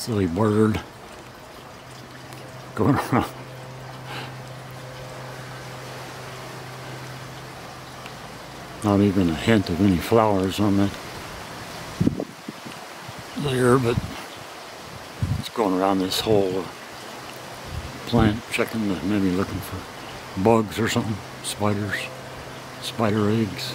Silly bird. Going around. Not even a hint of any flowers on that there, but it's going around this whole plant, checking maybe looking for bugs or something, spiders, spider eggs.